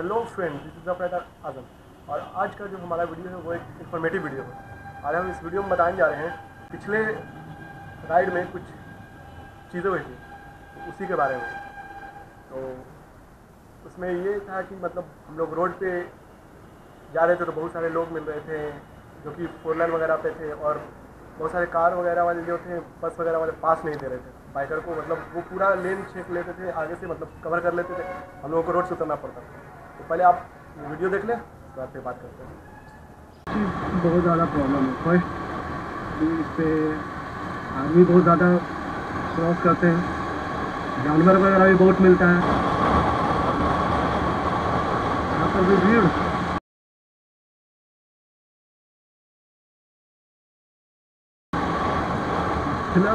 Friend this is operator Azam. और आज का जो हमारा वीडियो है, वो एक इन्फॉर्मेटिव वीडियो है। आज हम इस वीडियो में बताने जा रहे हैं, पिछले राइड में कुछ चीज़ें हुई थी तो उसी के बारे में। तो उसमें ये था कि मतलब हम लोग रोड पे जा रहे थे तो बहुत सारे लोग मिल रहे थे, जो कि फोर लाइन वगैरह पे थे, और बहुत सारे कार वगैरह वाले जो थे बस वगैरह वाले पास नहीं दे रहे थे। बाइकर को मतलब वो पूरा लेन छेक लेते थे, आगे से मतलब कवर कर लेते थे। हम लोगों को रोड से उतरना पड़ता था। तो पहले आप वीडियो देख लें, उसके बाद फिर बात करते हैं। बहुत ज़्यादा प्रॉब्लम है। फ़र्स्ट इस पे आदमी बहुत ज़्यादा क्रॉस करते हैं। जानवर वगैरह भी बहुत मिलता है। यहाँ पर भी भीड़। इतना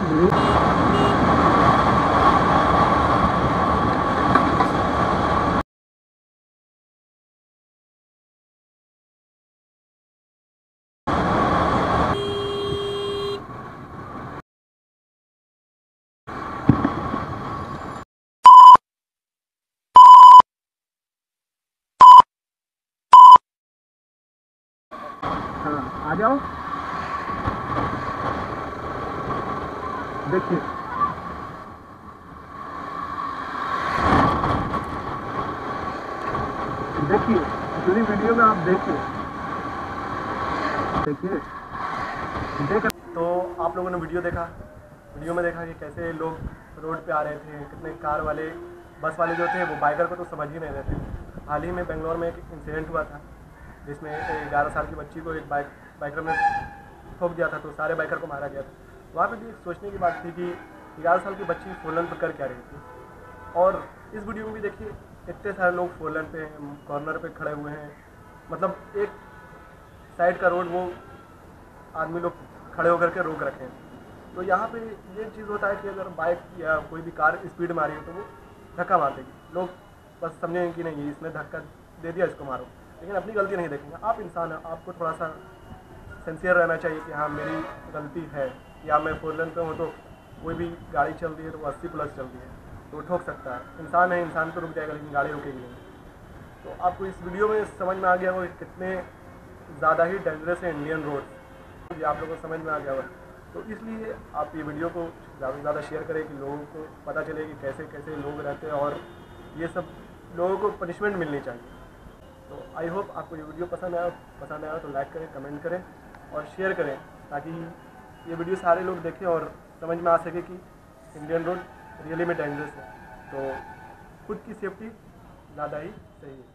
हाँ आ जाओ। देखिए। देखिए पूरी वीडियो में आप देखिए। देखिए। देख तो आप लोगों ने वीडियो देखा? वीडियो में देखा कि कैसे लोग रोड पे आ रहे थे, कितने कार वाले, बस वाले जो थे, वो बाइकर को तो समझ ही नहीं रहे थे। हाल ही में बेंगलोर में एक इंसिडेंट हुआ था। जिसमें ग्यारह साल की बच्ची को एक बाइक, बाइकर ने ठोक दिया था तो सारे बाइकर को मारा गया था। वहाँ पर भी सोचने की बात थी कि ग्यारह साल की बच्ची फोर लाइन पर कर क्या रही थी? और इस वीडियो में भी देखिए, इतने सारे लोग फोर लाइन पे, कॉर्नर पे खड़े हुए हैं। मतलब एक साइड का रोड, वो आदमी लोग खड़े होकर के रोक रखे हैं। तो यहाँ पे ये चीज़ होता है कि अगर बाइक या कोई भी कार स्पीड मारी है तो वो धक्का मार देगी। लोग बस समझेंगे कि नहीं, इसने धक्का दे दिया, इसको मारो। लेकिन अपनी गलती नहीं देखेंगे। आप इंसान हैं, आपको थोड़ा सा सेंसियर रहना चाहिए कि हाँ मेरी गलती है। या मैं फोर लेन पे हूँ तो कोई भी गाड़ी चल रही है तो वो अस्सी प्लस चल रही है तो ठोक सकता है। इंसान है, इंसान तो रुक जाएगा, लेकिन गाड़ी रुकेगी नहीं। तो आपको इस वीडियो में समझ में आ गया होगा कितने ज़्यादा ही डेंजरस है इंडियन रोड ये आप लोगों को समझ में आ गया होगा। तो इसलिए आप ये वीडियो को ज़्यादा से ज़्यादा शेयर करें कि लोगों को पता चले कि कैसे कैसे लोग रहते हैं और ये सब लोगों को पनिशमेंट मिलनी चाहिए। तो आई होप आपको ये वीडियो पसंद आया पसंद आया तो लाइक करें कमेंट करें और शेयर करें ताकि ये वीडियो सारे लोग देखें और समझ में आ सके कि इंडियन रोड रियली में डेंजरस है। तो खुद की सेफ्टी ज़्यादा ही सही है।